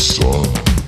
saw.